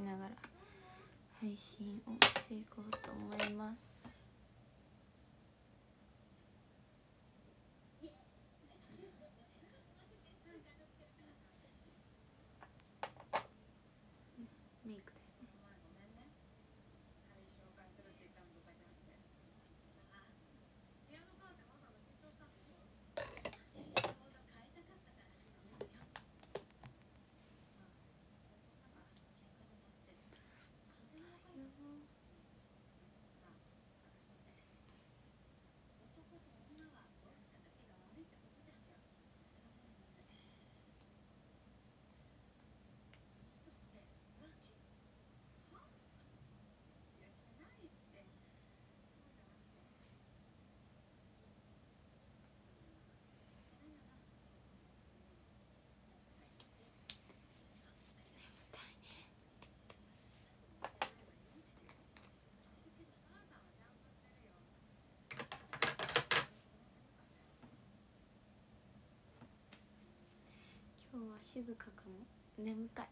しながら配信をしていこうと思います。静かかも。眠たい。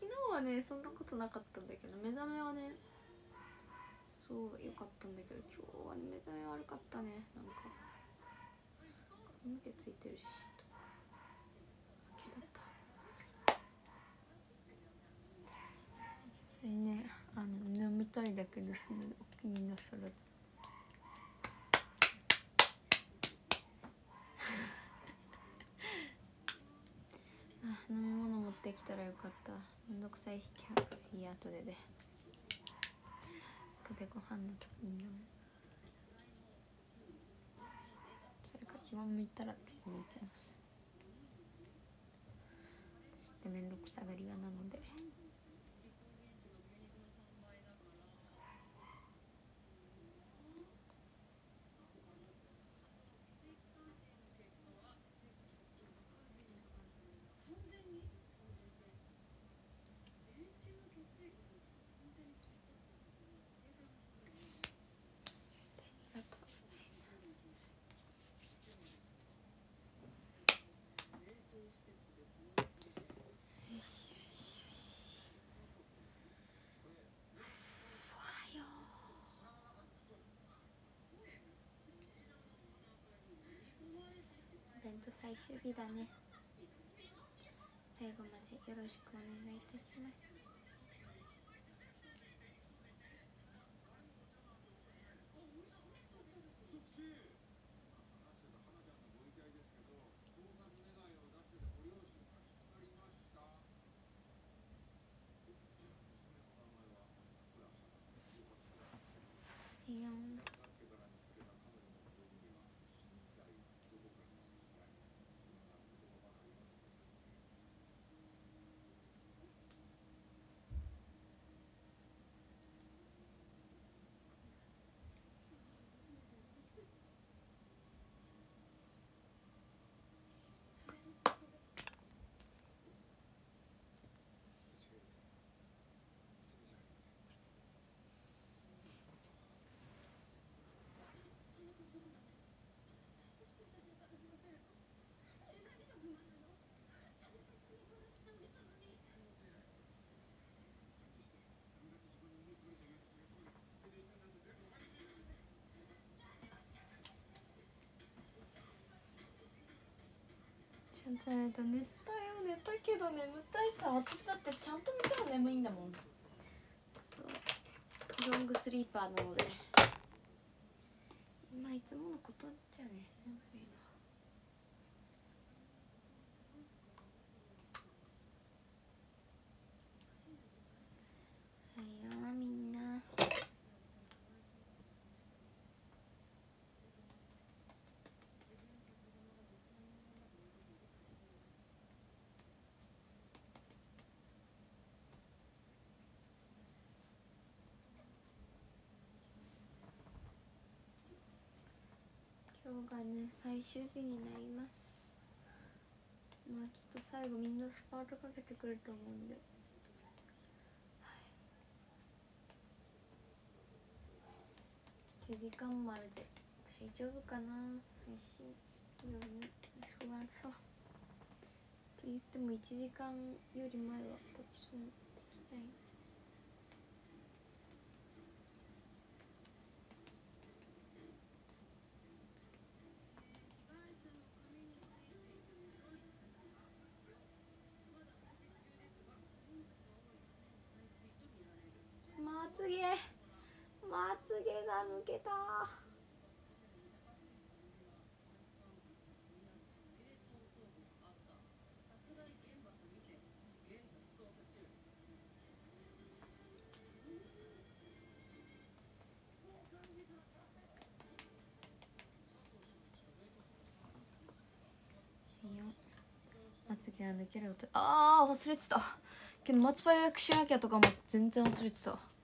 昨日はねそんなことなかったんだけど目覚めはねそう良かったんだけど今日はね目覚め悪かったね。なんか髪の毛ついてるしとか毛だった。それねあの眠たいだけですねお気になさらずあ飲み物持ってきたらよかった。めんどくさいしいや後でで後でご飯の時に飲む。それか気が向いたらって言ってます。そしてめんどくさがり屋なのでありがとうございますよしよしよしおはようイベント最終日だね。最後までよろしくお願いいたしますいいよちゃんとやられた。寝たよ。寝たけど眠たいさ。私だってちゃんと寝ても眠いんだもん。そう。ロングスリーパーなので。まいつものことじゃね。眠いなはいよみんな今日がね最終日になります。まあきっと最後みんなスパートかけてくると思うんで。はい。1時間まで大丈夫かな？配信より不安そう。と言っても1時間より前は多分そつげまつげが抜けた。まつげが抜ける音。ああ忘れてた。けど松葉予約しなきゃとかも全然忘れてた。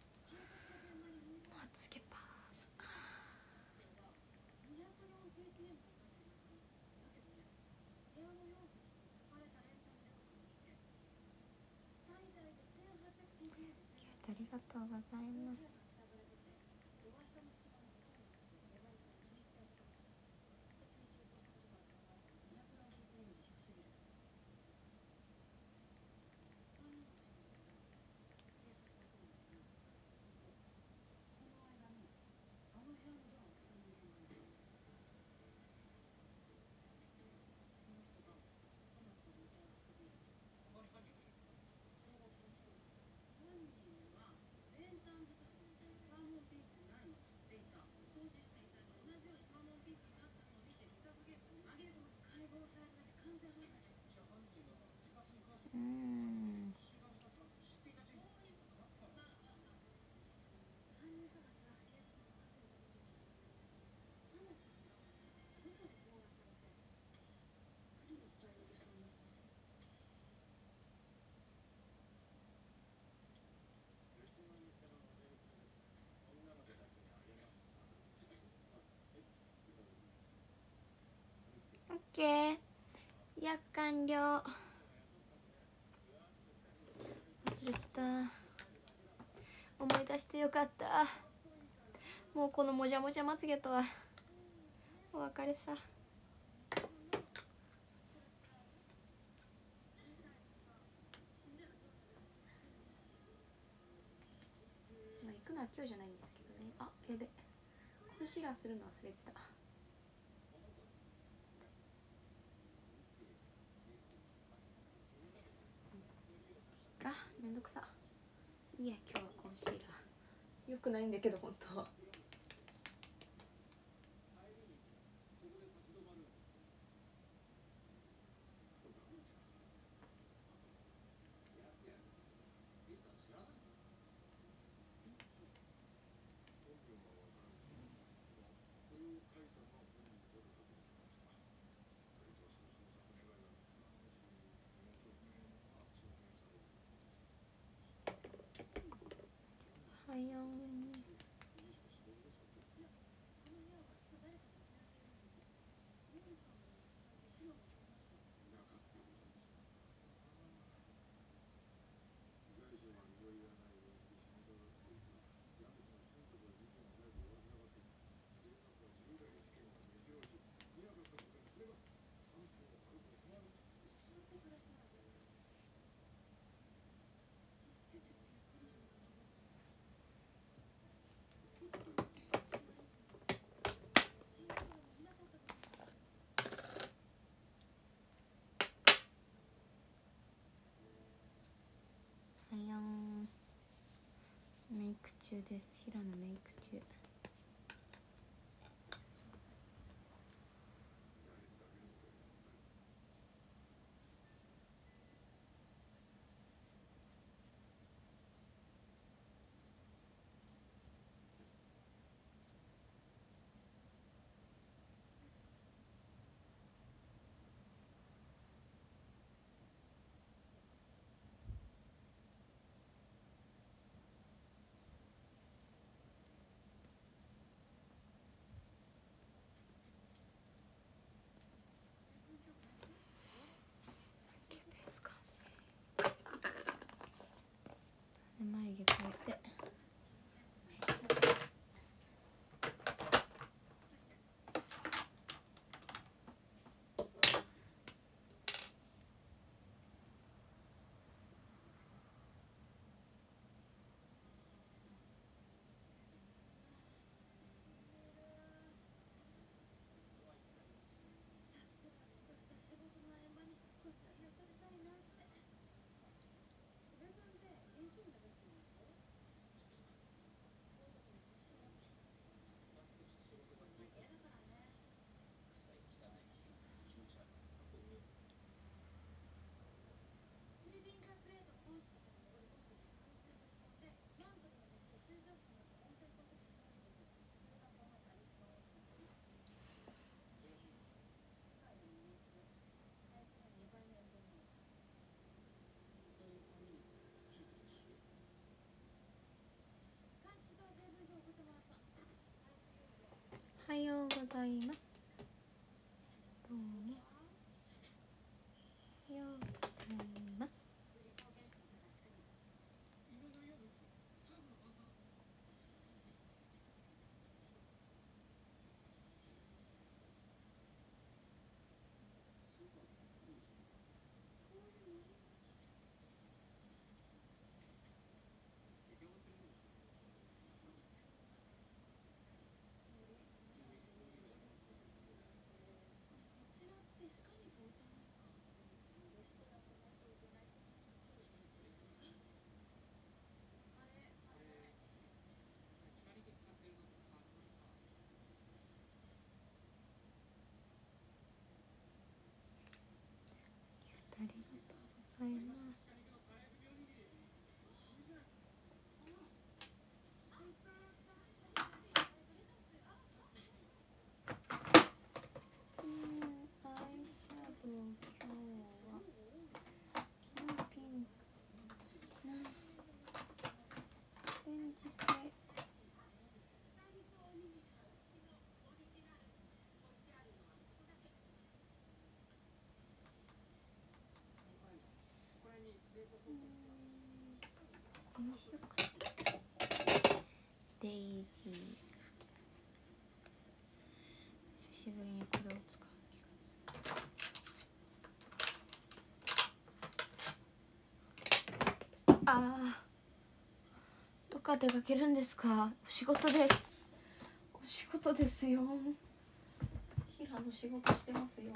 うん。オッケー。約完了。忘れてた。思い出してよかった。もうこのもじゃもじゃまつげとはお別れさ。まあ行くのは今日じゃないんですけどね。あやべ。コンシーラーするの忘れてた。んどくさ。いいや今日はコンシーラー。よくないんだけど本当はは中です。平野メイク中。いますどうもおはようございますありがとうございますうんアイシャドウ今日はキンピンクだしなオレンジ系これにしようかデイジー久しぶりにこれを使う気がする。あーどっか出かけるんですか？お仕事です。お仕事ですよ。平野仕事してますよ。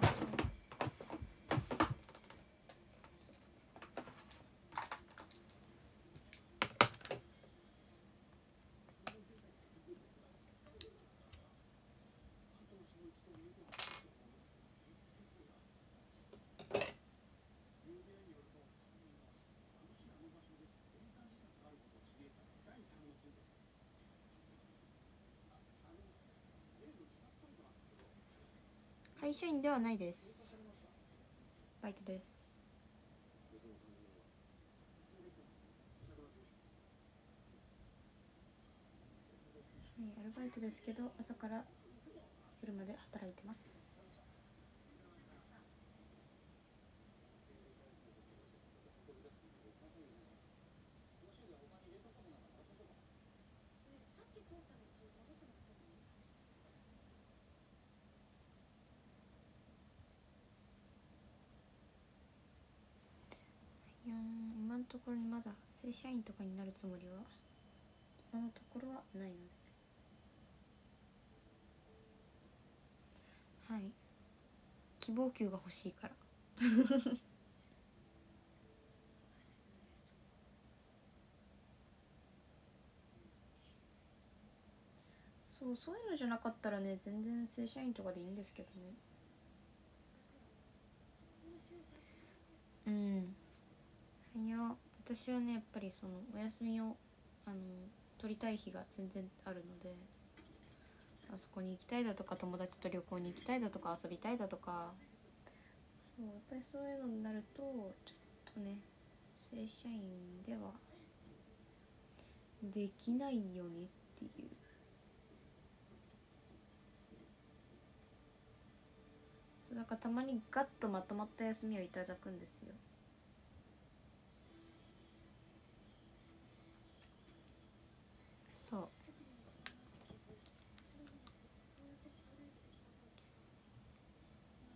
会社員ではないです。バイトです。はいアルバイトですけど朝から夜まで働いてます。ところまだ正社員とかになるつもりは？今のところはないので。はい。希望給が欲しいから。そうそういうのじゃなかったらね全然正社員とかでいいんですけどね。うん。いや私はねやっぱりそのお休みをあの取りたい日が全然あるのであそこに行きたいだとか友達と旅行に行きたいだとか遊びたいだとかそうやっぱりそういうのになるとちょっとね正社員ではできないよねっていう。そうだからたまにガッとまとまった休みをいただくんですよ。そう。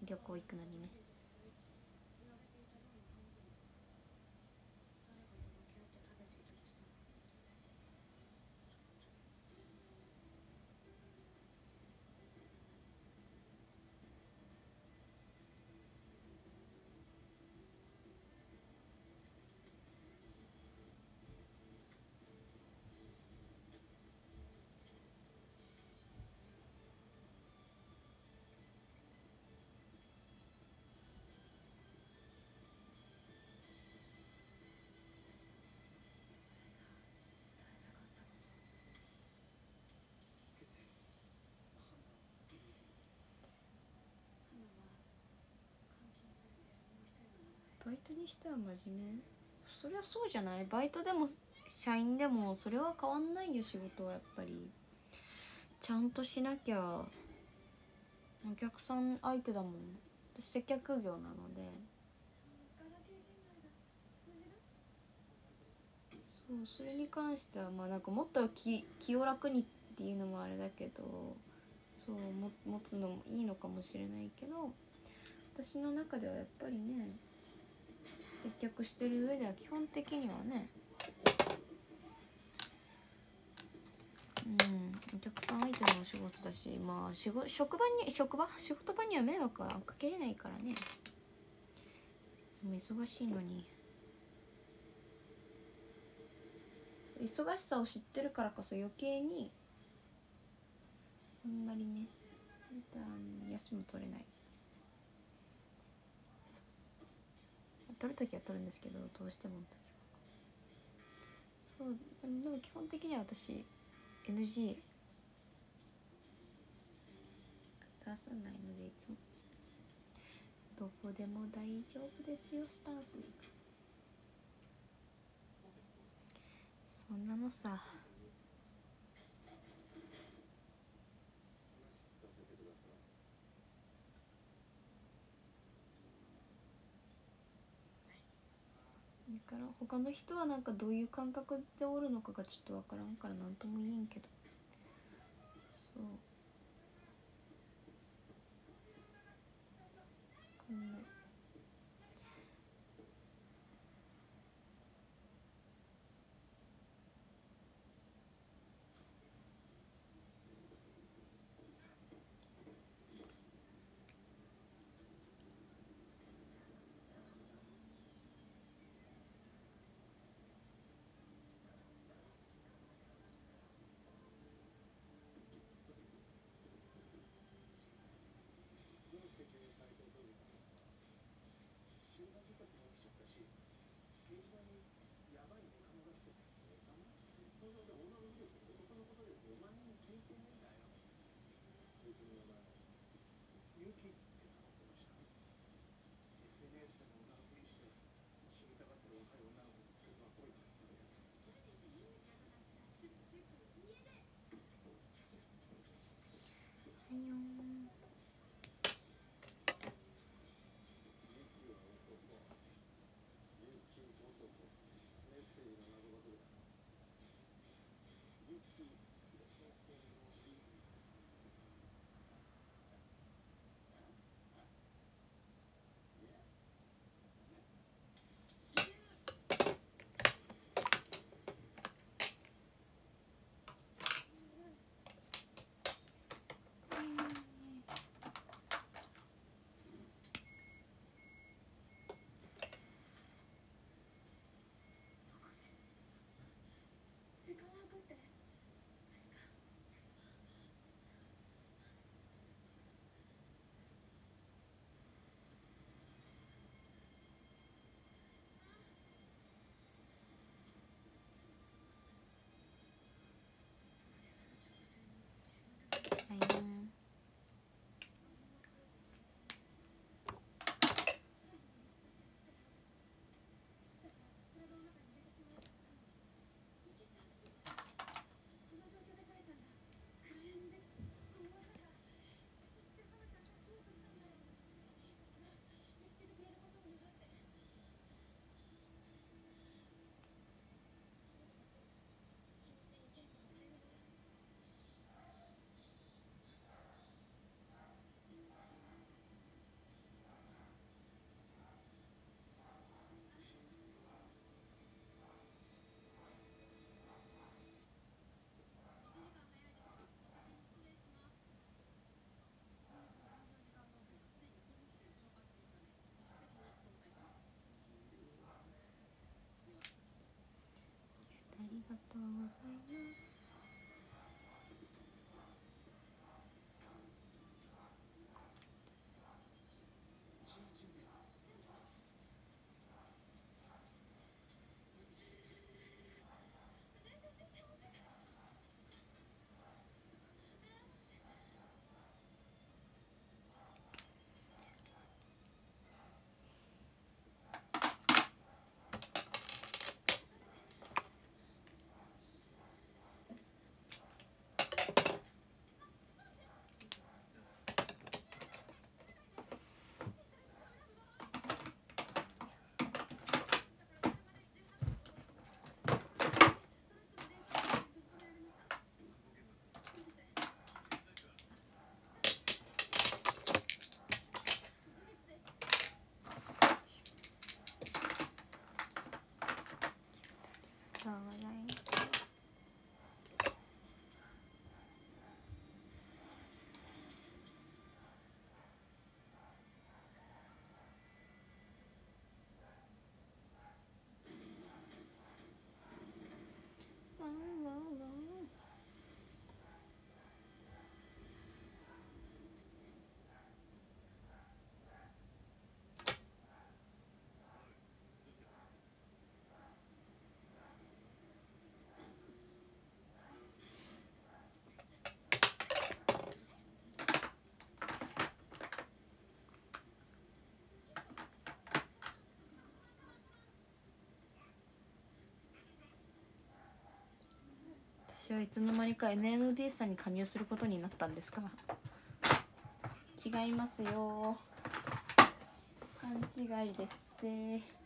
旅行行くのにね。バイトにしては真面目？そりゃそうじゃない？バイトでも社員でもそれは変わんないよ仕事はやっぱり。ちゃんとしなきゃお客さん相手だもん。私接客業なので。そうそれに関してはまあなんかもっと気気を楽にっていうのもあれだけどそうも持つのもいいのかもしれないけど私の中ではやっぱりね接客してる上では基本的にはねうんお客さん相手のお仕事だしまあ仕事職場に職場？仕事場には迷惑はかけれないからね。いつも忙しいのに。忙しさを知ってるからこそ余計にあんまりね休みも取れない。です取る時は取るんですけどどうしても。時はそうでも基本的には私 NG 出さないのでいつも。どこでも大丈夫ですよスタンスにそんなのさだから他の人はなんかどういう感覚でおるのかがちょっと分からんから何とも言えんけど。そう分かんないはいありがとうございます。私はいつの間にか NMB さんに加入することになったんですか？違いますよ。勘違いですせ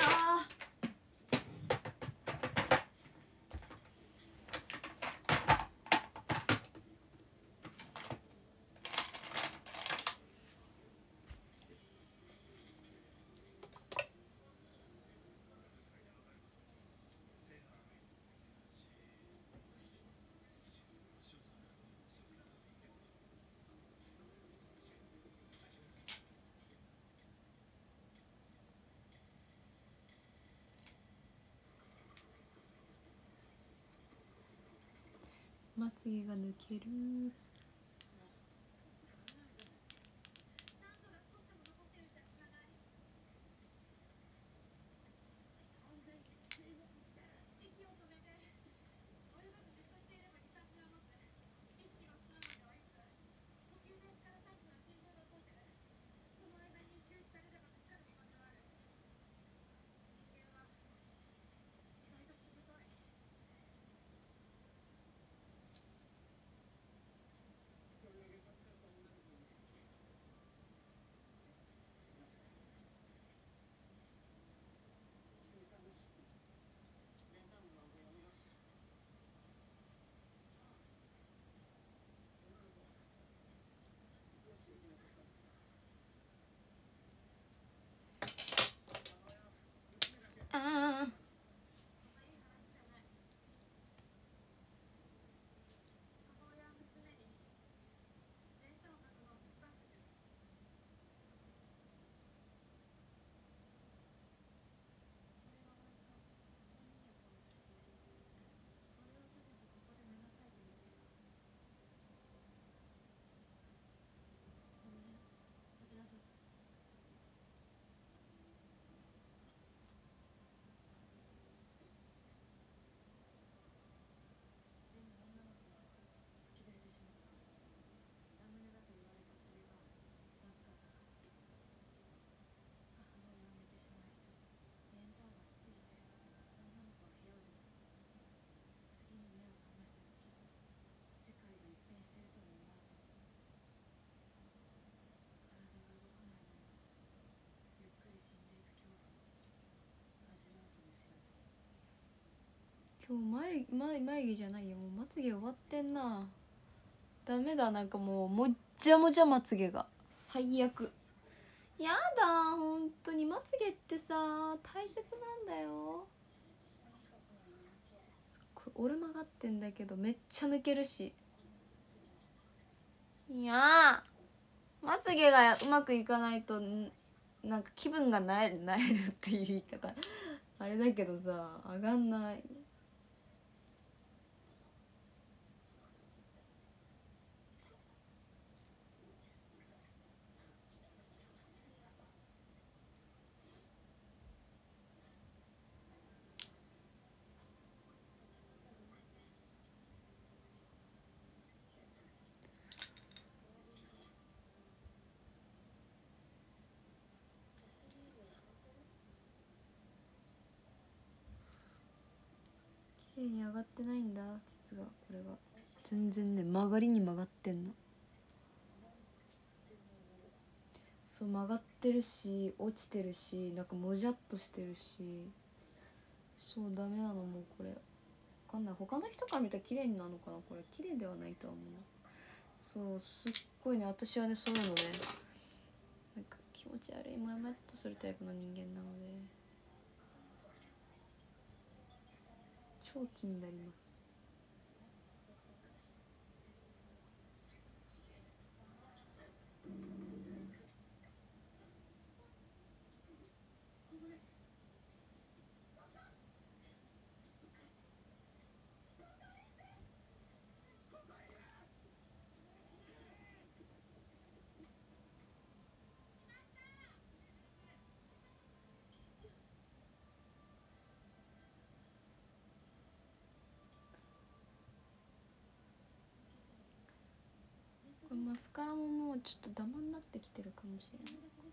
あまつげが抜けるあー今日眉眉眉毛じゃないよ。もうまつげ終わってんな。ダメだなんかもう。もっちゃもちゃまつげが。最悪。やだ本当にまつげってさ大切なんだよ。すっごい折れ曲がってんだけどめっちゃ抜けるし。いやーまつげがうまくいかないとなんか気分がなえるなえるっていう言い方。あれだけどさ上がんない。に上がってないんだ実はこれが全然ね曲がりに曲がってんの。そう曲がってるし落ちてるしなんかもじゃっとしてるし。そうダメなのもうこれ。かんない。他の人から見たら綺麗になるのかなこれ。綺麗ではないとは思うそうすっごいね。私はねそういうのねなんか気持ち悪いもやもやっとするタイプの人間なので超気になります。マスカラももうちょっとダマになってきてるかもしれない。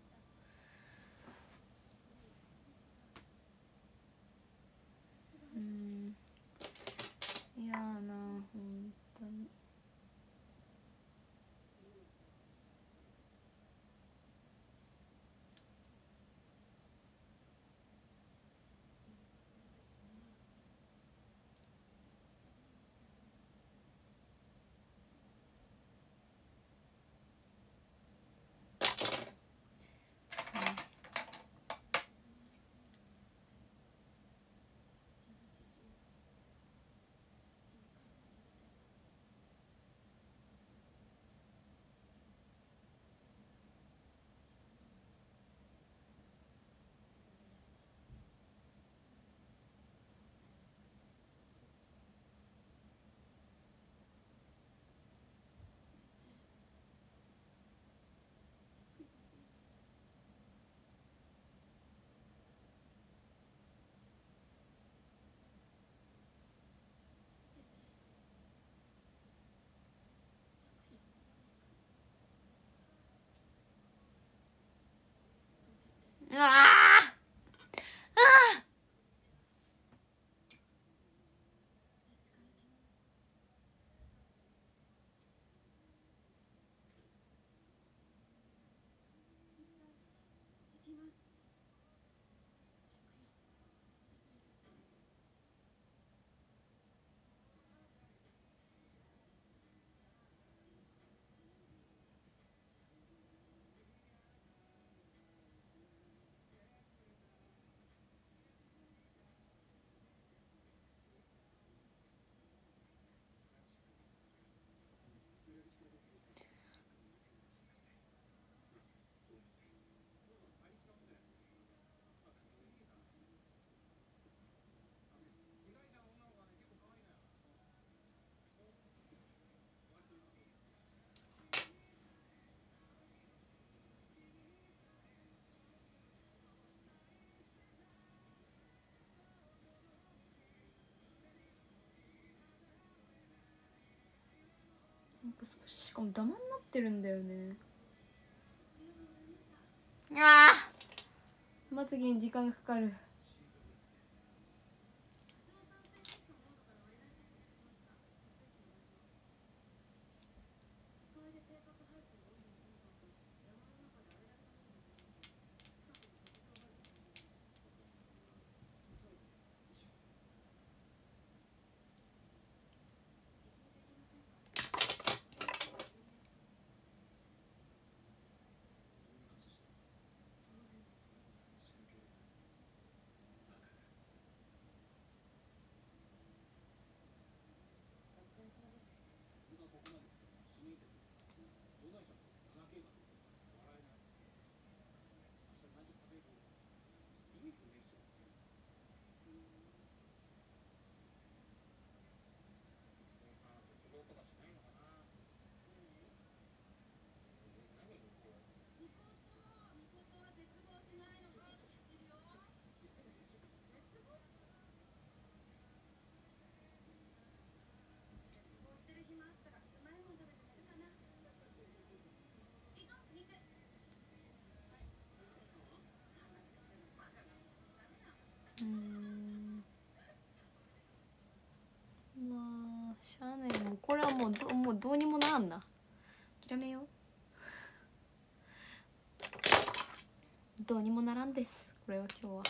なんか少ししかもダマになってるんだよね。ああまつげに時間がかかるこれはもうどもうどうにもならんな。諦めよう。どうにもならんです。これは今日は。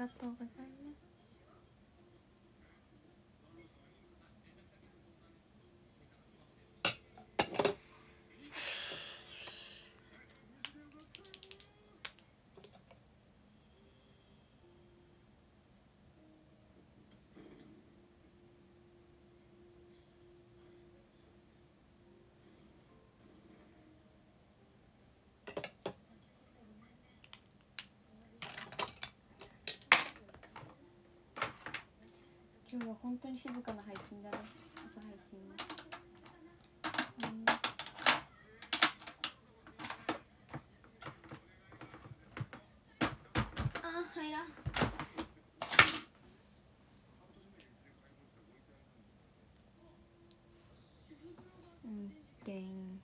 がとうございます。今日は本当に静かな配信だね。朝配信は、うん、あー入らん。うんげん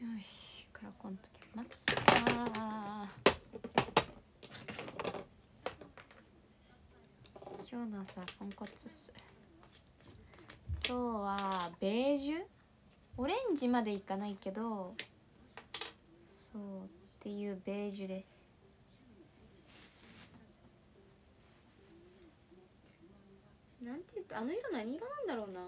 よしクラコンつけます。あー今日の朝ポンコツっす。今日はベージュ？オレンジまでいかないけどそうっていうベージュです。なんていうかあの色何色なんだろうな。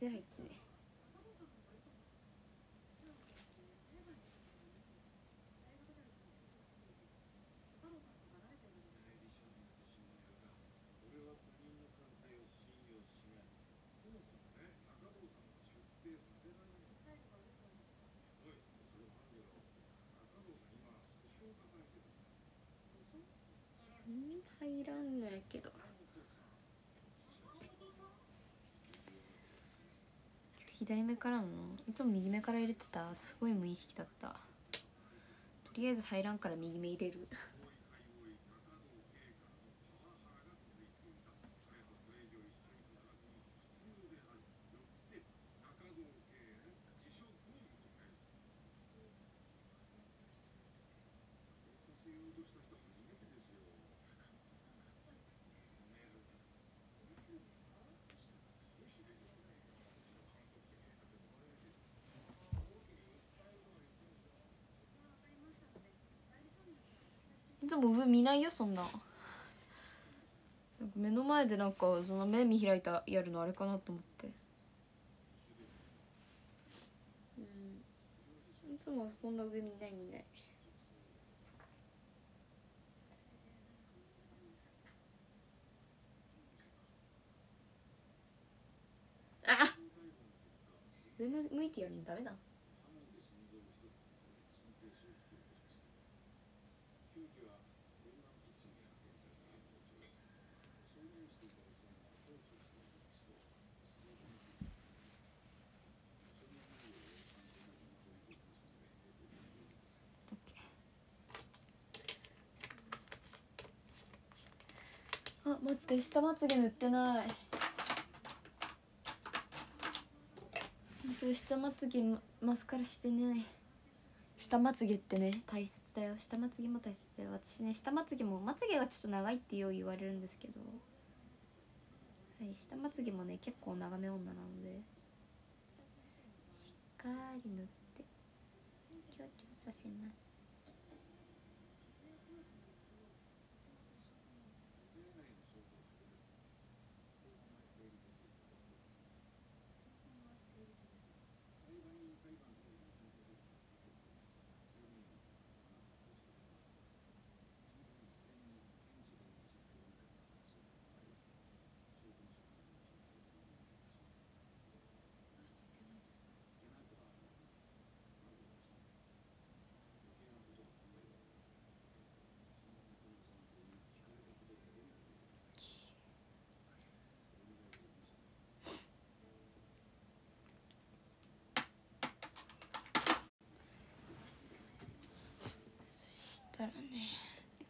全然入ってねん入らんのやけど。左目からの？いつも右目から入れてた。すごい無意識だった。とりあえず入らんから右目入れる。つも上見ないよそんな。なんか目の前でなんかその目見開いたやるのあれかなと思って。うん。いつもこんな上見ない見ない。あ上向いてやるのダメだ。待って下まつげ塗ってない。下まつげマスカラしてない下まつげってね。大切だよ。下まつげも大切だよ。私ね下まつげもまつげがちょっと長いってよう言われるんですけど。はい下まつげもね結構長め女なので。しっかり塗って強調させますからね。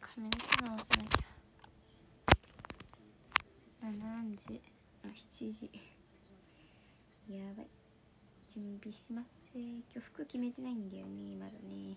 髪の毛直さなきゃまあな時？あ7時。やばい。準備します今日服決めてないんだよねまだね。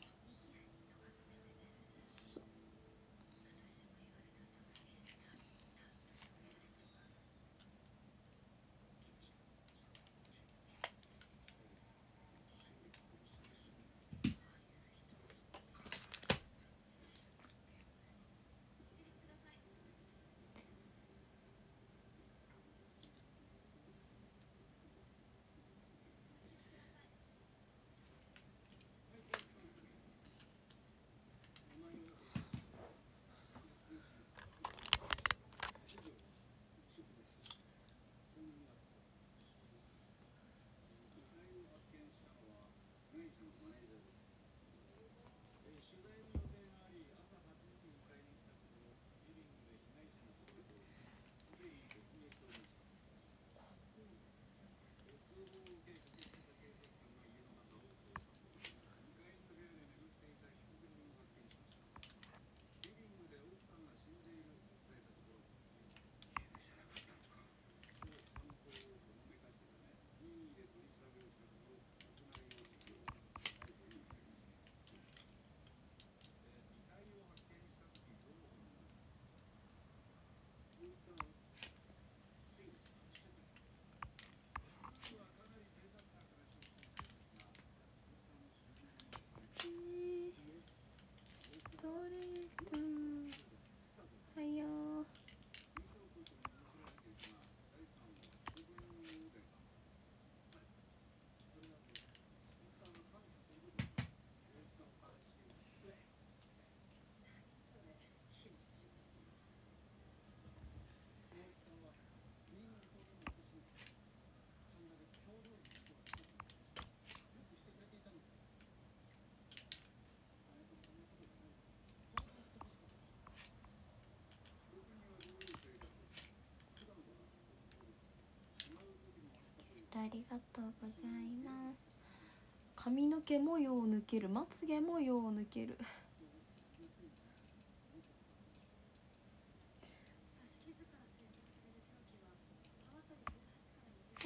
ありがとうございます。髪の毛模様を抜けるまつげ模様を抜ける。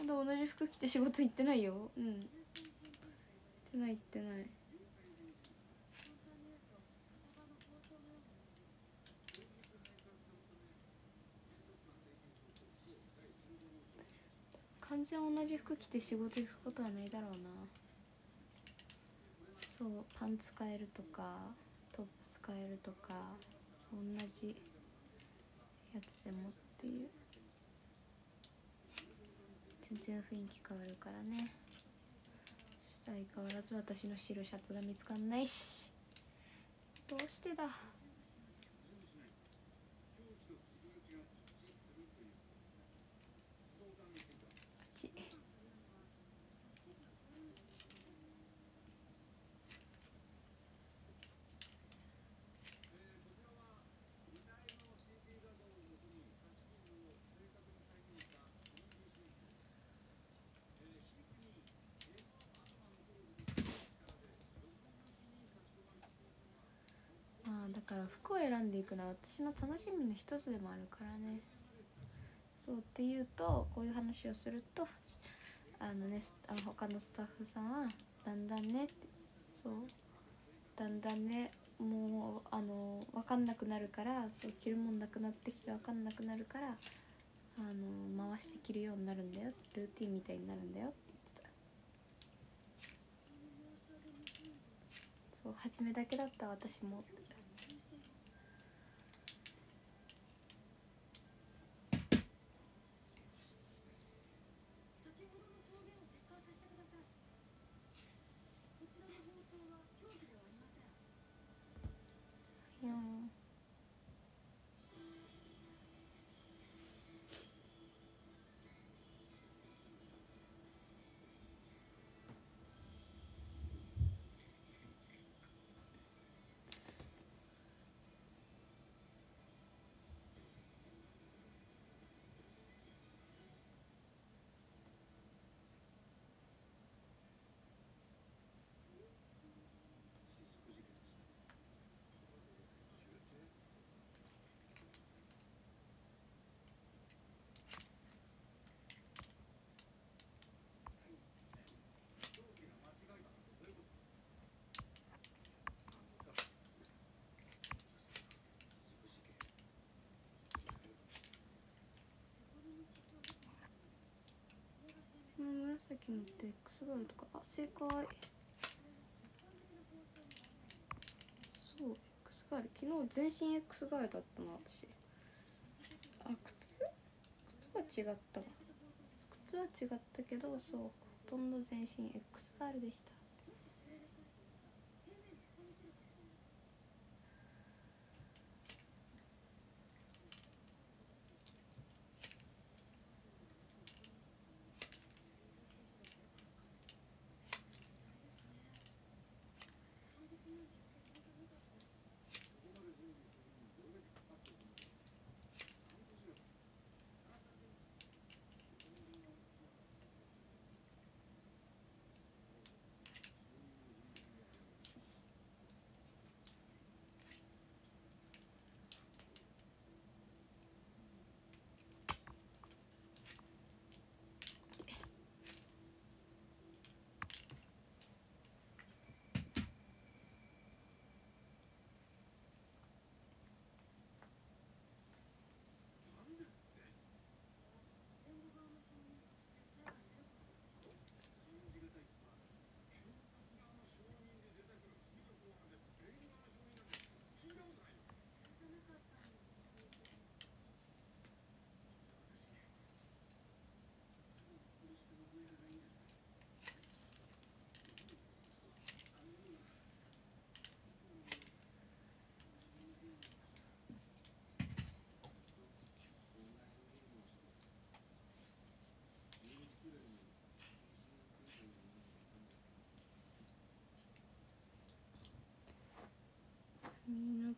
まだ同じ服着て仕事行ってないようん行ってない行ってない完全同じ服着て仕事行くことはないだろうな。そうパンツ変えるとかトップス変えるとかそう同じやつでもっていう。全然雰囲気変わるからね。そしたら相変わらず私の白シャツが見つかんないし。どうしてだあっちまあだから服を選んでいくのは私の楽しみの一つでもあるからね。そうっていうとこういう話をするとあのねあの他のスタッフさんはだんだんねってそうだんだんねもうあの分かんなくなるからそう着るもんなくなってきて分かんなくなるからあの回して着るようになるんだよ。ルーティンみたいになるんだよって言ってた。そう初めだけだった私も。さっきのって X ガールとかあ正解。そう X ガール。昨日全身 X ガールだったな私。あ靴？靴は違ったわ。靴は違ったけどそうほとんど全身 X ガールでした。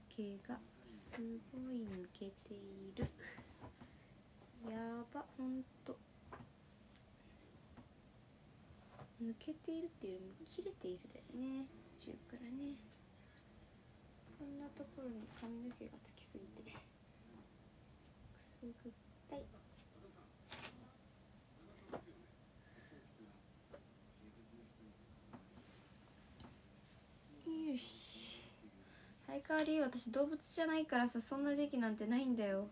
毛がすごい抜けている。やばほんと。抜けているっていうよりも切れているだよね。途中からね。こんなところに髪の毛がつきすぎて。くすぐったいよし相変わり私動物じゃないからさそんな時期なんてないんだよ。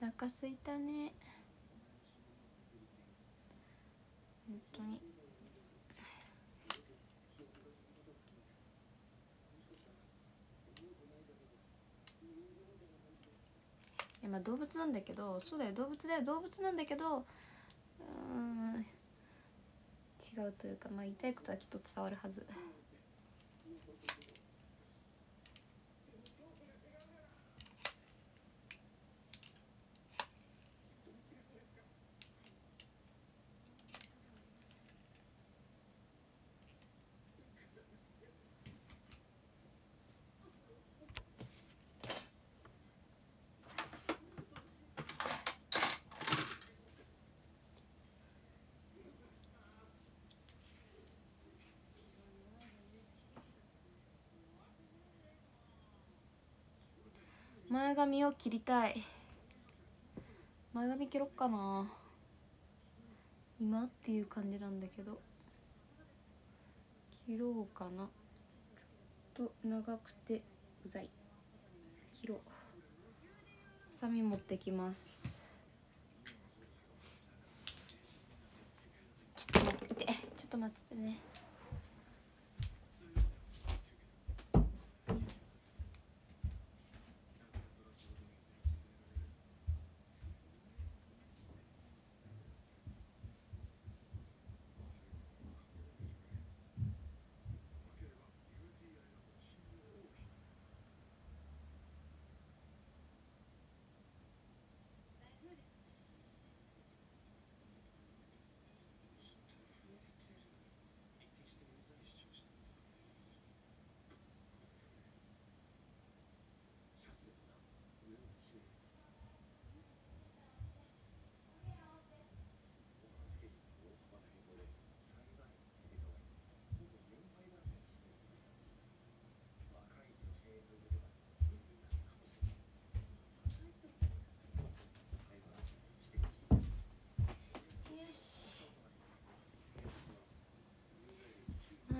お腹すいたね。本当に。いやまあ動物なんだけどそうだよ動物だよ動物なんだけどうん。違うというかまあ言いたいことはきっと伝わるはず。前髪を切りたい。前髪切ろっかな。今っていう感じなんだけど。切ろうかな。ちょっと長くてうざい。切ろう。ハサミ持ってきます。ちょっと待ってちょっと待っててね。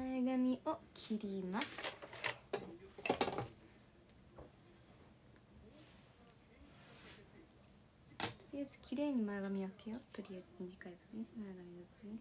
前髪を切ります。とりあえず綺麗に前髪開けよう。とりあえず短いからね。前髪だからね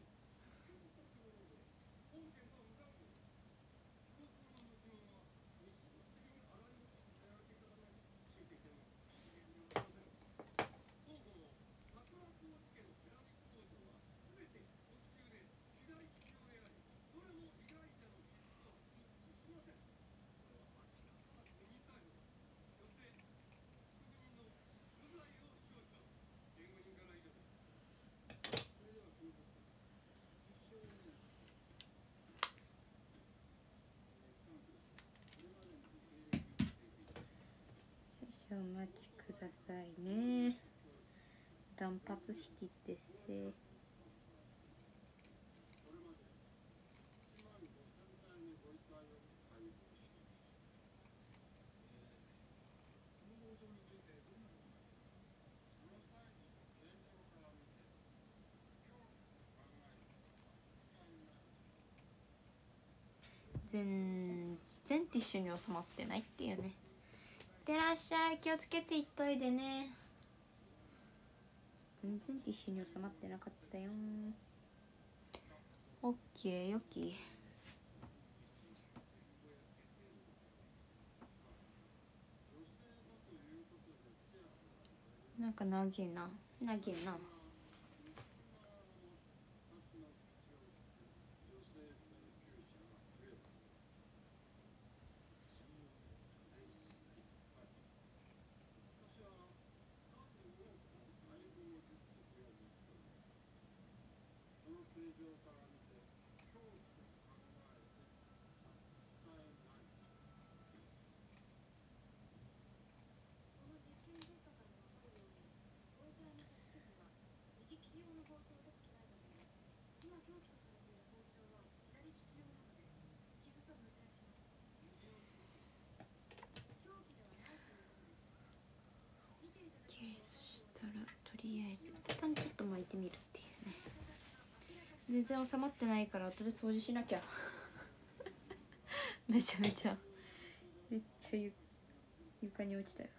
少々お待ちくださいね。断髪式です。せ全然ティッシュに収まってないっていうね。ってらっしゃい。気をつけていっといでね。全然ティッシュに収まってなかったよ。オッケーよきなんか長いな。長いなオッケーそしたらとりあえず一旦ちょっと巻いてみるっていうね全然収まってないから後で掃除しなきゃめちゃめちゃめっちゃゆ床に落ちたよ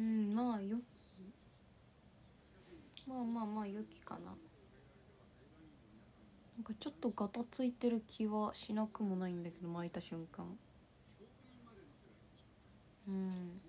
うんまあ良きまあ雪かな。なんかちょっとガタついてる気はしなくもないんだけど巻いた瞬間。うん。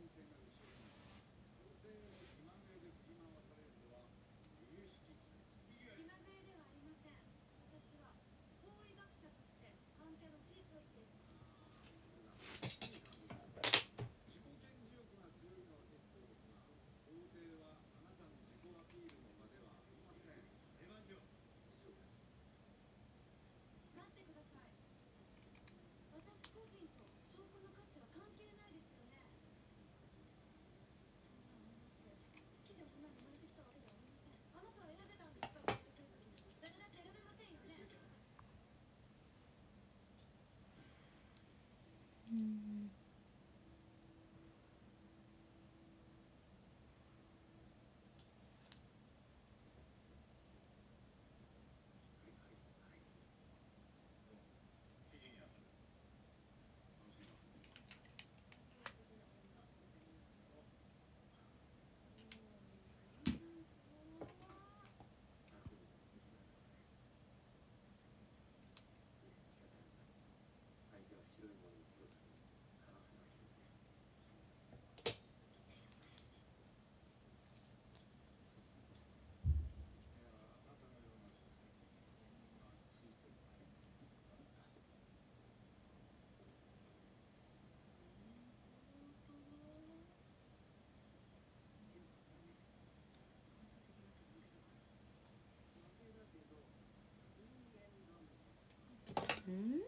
うん。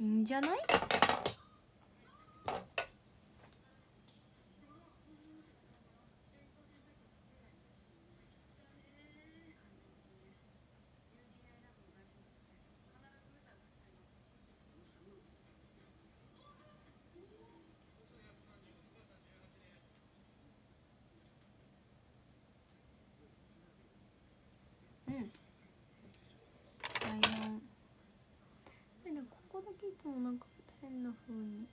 いいんじゃないうんライオンえねここだけいつもなんか変な風に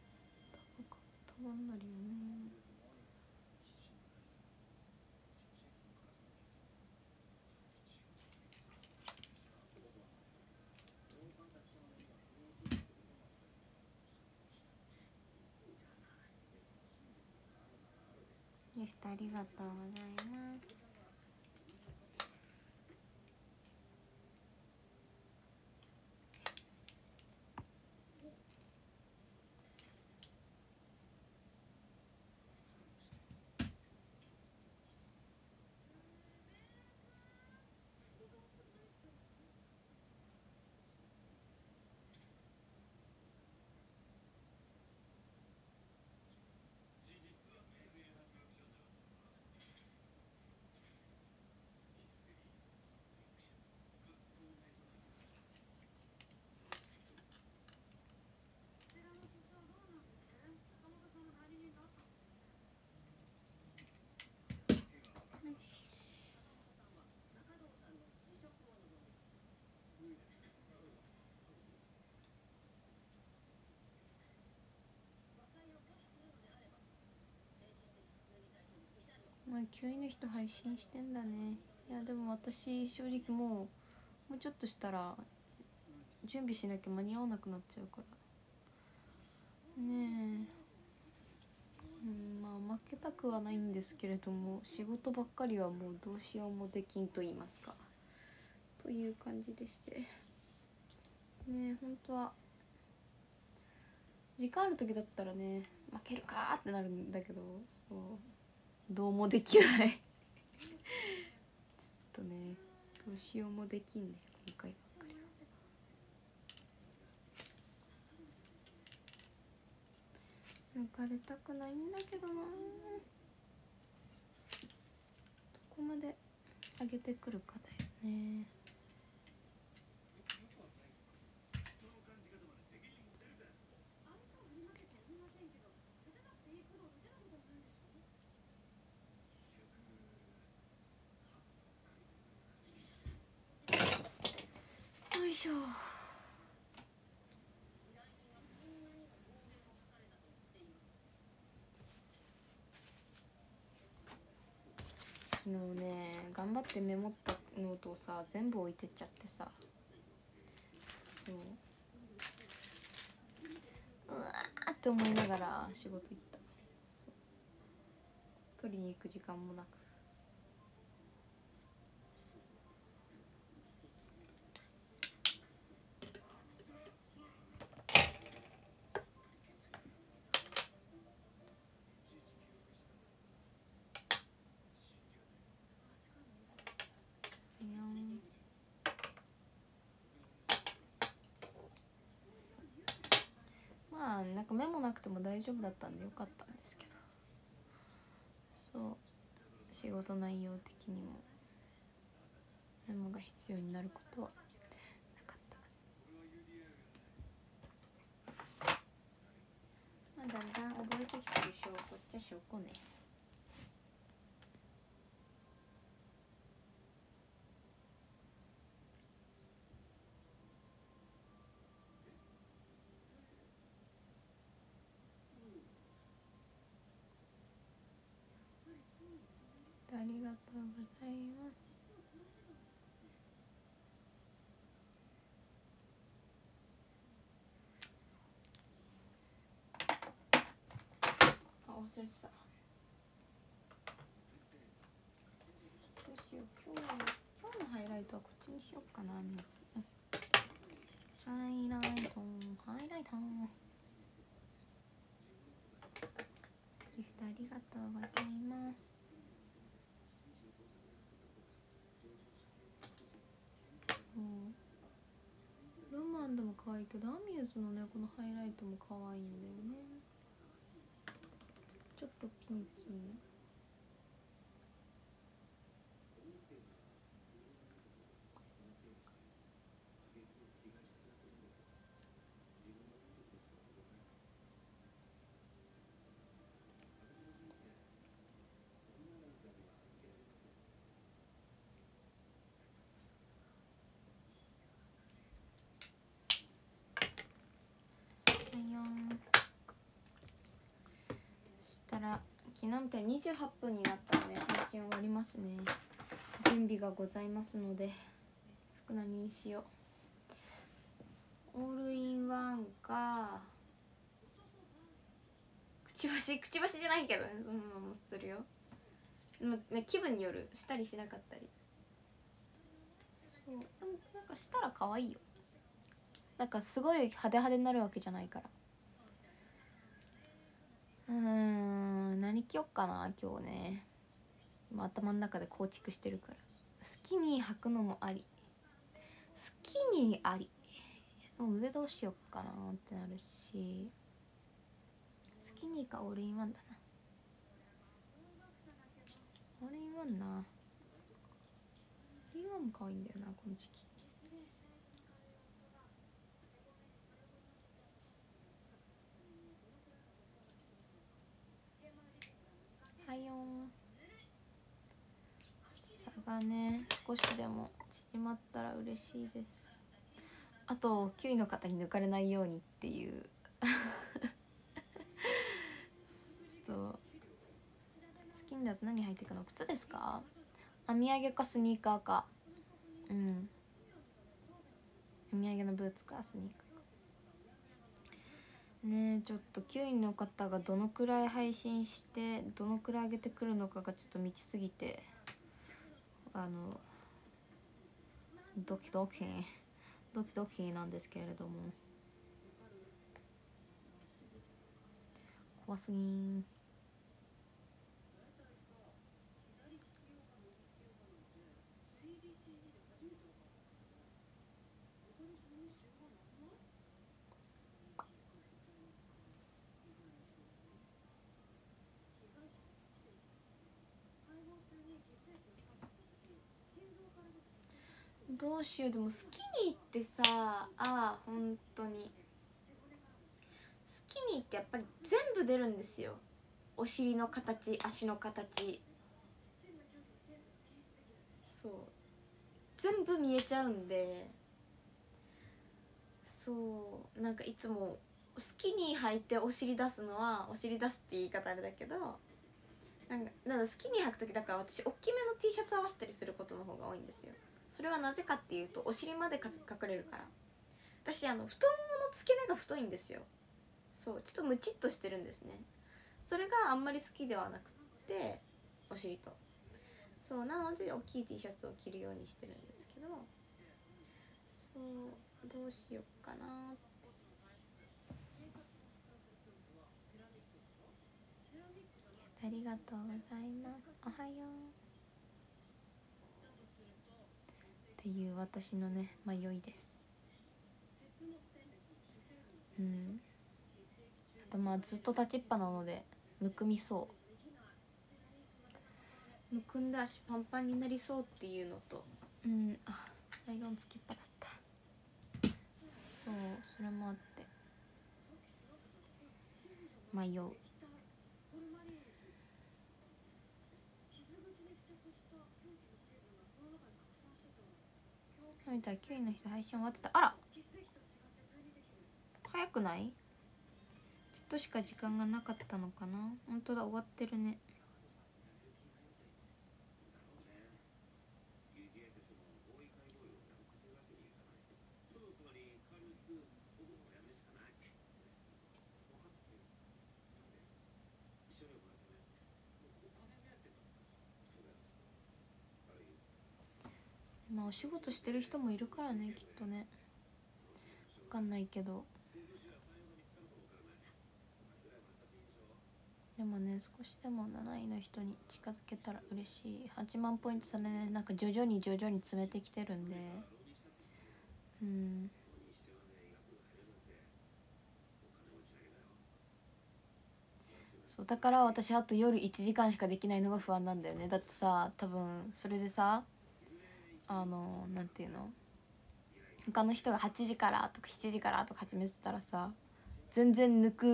たたまんなるよねギフトありがとうございますお前急の人配信してんだね。いやでも私正直もうもうちょっとしたら準備しなきゃ間に合わなくなっちゃうから。ねえ。うんまあ負けたくはないんですけれども仕事ばっかりはもうどうしようもできんと言いますか。という感じでして。ねえ本当は時間ある時だったらね負けるかってなるんだけどそう。どうもできない。ちょっとねどうしようもできんね今回ばっかりは。抜かれたくないんだけどな。どこまで上げてくるかだよね。しょ昨日ね頑張ってメモったノートをさ全部置いてっちゃってさ。そう。うわーって思いながら仕事行った。取りに行く時間もなくいやんまあなんかメモなくても大丈夫だったんでよかったんですけど。そう。仕事内容的にも。メモが必要になることはなかった。まあだんだん覚えてきてる証拠っちゃ証拠ねありがとうございますあ忘れてた。どうしよう。今日の今日のハイライトはこっちにしようかな皆さんハイライトハイライト。ギフトありがとうございます。そう。ロマンドも可愛いけどアミューズのねこのハイライトも可愛いんだよね。ちょっとピンキーはいよーそたら昨日みたいに28分になったらね配信終わりますね。準備がございますので服何にしようオールインワンかくちばしくちばしじゃないけどねそのままするよ。でもね気分によるしたりしなかったり。そう。でもなんかしたら可愛いよ。なんかすごい派手派手になるわけじゃないから。うん何着よっかな今日ね。今頭の中で構築してるから。スキニー履くのもあり。スキニーあり。でも上どうしよっかなってなるし。スキニーかオールインワンだな。オールインワンな。オールインワンも可愛いんだよなこの時期。はいよ差がね少しでも縮まったら嬉しいです。あと9位の方に抜かれないようにっていう。ちょっと好きにだと何入っていくの？靴ですか？網上げかスニーカーか。うん。網上げのブーツかスニーカー。ねちょっと9位の方がどのくらい配信してどのくらい上げてくるのかがちょっと道すぎてあのドキドキドキドキなんですけれども。怖すぎん。どうしよう。でもスキニーってさああ本当に。スキニーってやっぱり全部出るんですよ。お尻の形足の形。そう。全部見えちゃうんで。そう。なんかいつもスキニー履いてお尻出すのはお尻出すって言い方あれだけどなんかなんかスキニー履く時だから私大きめの T シャツ合わせたりすることの方が多いんですよ。それはなぜかっていうとお尻までか隠れるから。私あの太ももの付け根が太いんですよ。そうちょっとムチっとしてるんですね。それがあんまり好きではなくてお尻と。そうなので大きい T シャツを着るようにしてるんですけど。そうどうしよっかな。ってありがとうございます。おはよう。っていう私のね迷いです。うん。あとまあずっと立ちっぱなのでむくみそう。むくんで足パンパンになりそうっていうのと。うん。あアイロンつきっぱだった。そうそれもあって。迷う見たら9位の人配信終わってた。あら。早くない？ちょっとしか時間がなかったのかな？本当だ終わってるね。お仕事してる人もいるからねきっとね。かんないけど。でもね少しでも7位の人に近づけたら嬉しい。8万ポイント差ねなんか徐々に徐々に詰めてきてるんで。うん。そうだから私あと夜1時間しかできないのが不安なんだよね。だってさ多分それでさあのなんていうの？他の人が8時からとか7時からとか始めてたらさ全然抜く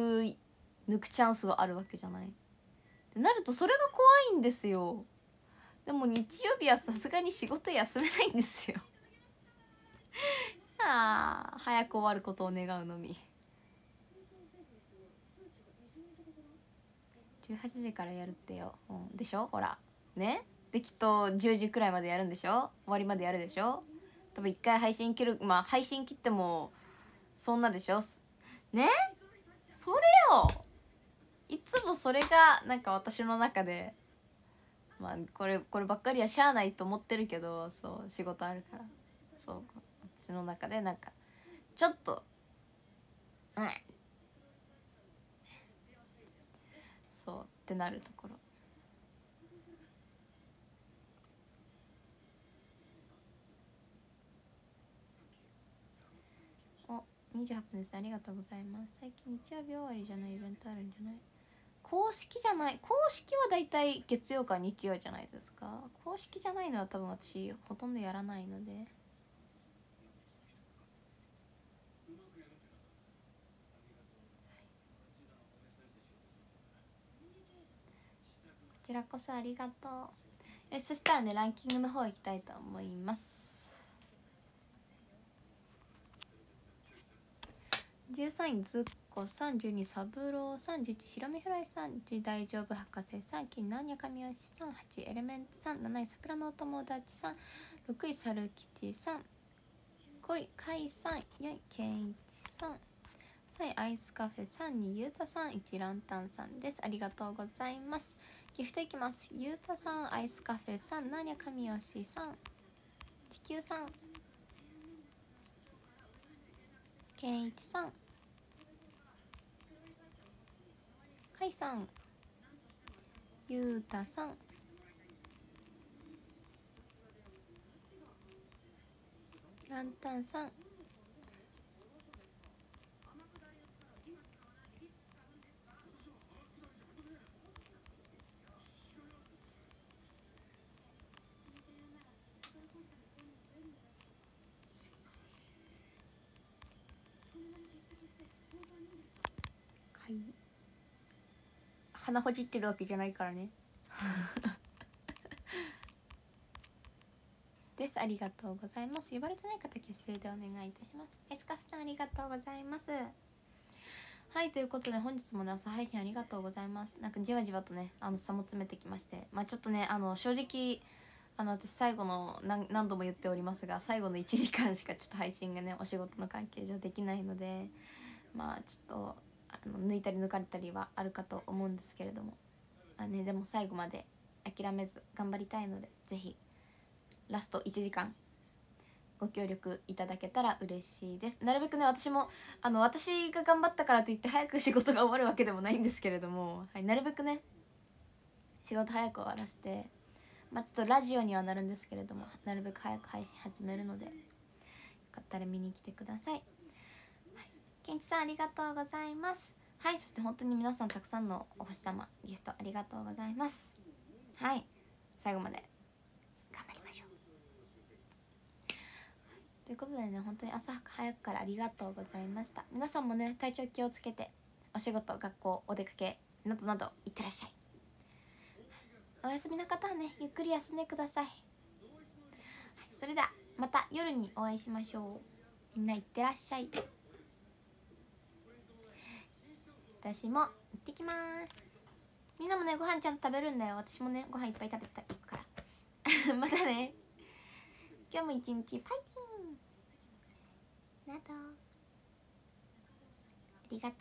抜くチャンスはあるわけじゃない。ってなるとそれが怖いんですよ。でも日曜日はさすがに仕事休めないんですよ。ああ早く終わることを願うのみ。18時からやるってよ、うん、でしょ？ほら。ね？できっと10時くらいまでやるんでしょ？終わりまでやるでしょ？多分1回配信切るまあ配信切ってもそんなでしょ？ね？それよ！いつもそれがなんか私の中でまあこれこればっかりはしゃあないと思ってるけどそう仕事あるから。そう私の中でなんかちょっとうん。そうってなるところお28分です。ありがとうございます。最近日曜日終わりじゃないイベントあるんじゃない？公式じゃない。公式はだいたい月曜か日曜じゃないですか。公式じゃないのは多分私ほとんどやらないので。こちらこそありがとう。えそしたらねランキングの方行きたいと思います。13位ずっこさん12三郎さん11白身フライさん10大丈夫博士さん金南神吉さん8エレメントさん7位桜のお友達さん6位猿吉さん5位甲斐さん4位健一さん3位アイスカフェさん2位ゆうたさん1ランタンさんですありがとうございますギフトいきますゆうたさんアイスカフェさんなにゃ神吉さん地球さん。健一さん。かいさん。ゆうたさん。ランタンさんはい鼻ほじってるわけじゃないからね。です。ありがとうございます。呼ばれてない方結成でお願いいたします。エスカフさんありがとうございます。はいということで本日もね朝配信ありがとうございます。なんかじわじわとねあの差も詰めてきまして。まあちょっとねあの正直あの私最後の何何度も言っておりますが最後の1時間しかちょっと配信がねお仕事の関係上できないのでまあちょっとあの抜いたり抜かれたりはあるかと思うんですけれども。あ、ね、でも最後まで諦めず頑張りたいので是非ラスト1時間ご協力いただけたら嬉しいです。なるべくね私もあの私が頑張ったからといって早く仕事が終わるわけでもないんですけれども、はい、なるべくね仕事早く終わらせてまあちょっとラジオにはなるんですけれどもなるべく早く配信始めるのでよかったら見に来てください。ケンチさんありがとうございます。はいそして本当に皆さんたくさんのお星様ギフトありがとうございます。はい最後まで頑張りましょう。ということでね本当に朝早くからありがとうございました。皆さんもね体調気をつけてお仕事学校お出かけなどなどいってらっしゃい。お休みの方はねゆっくり休んでください、はい、それではまた夜にお会いしましょう。みんないってらっしゃい。私も行ってきます。みんなもねご飯ちゃんと食べるんだよ。私もねご飯いっぱい食べたら行くから。またね。今日も一日ファイティンなど。ありがとう。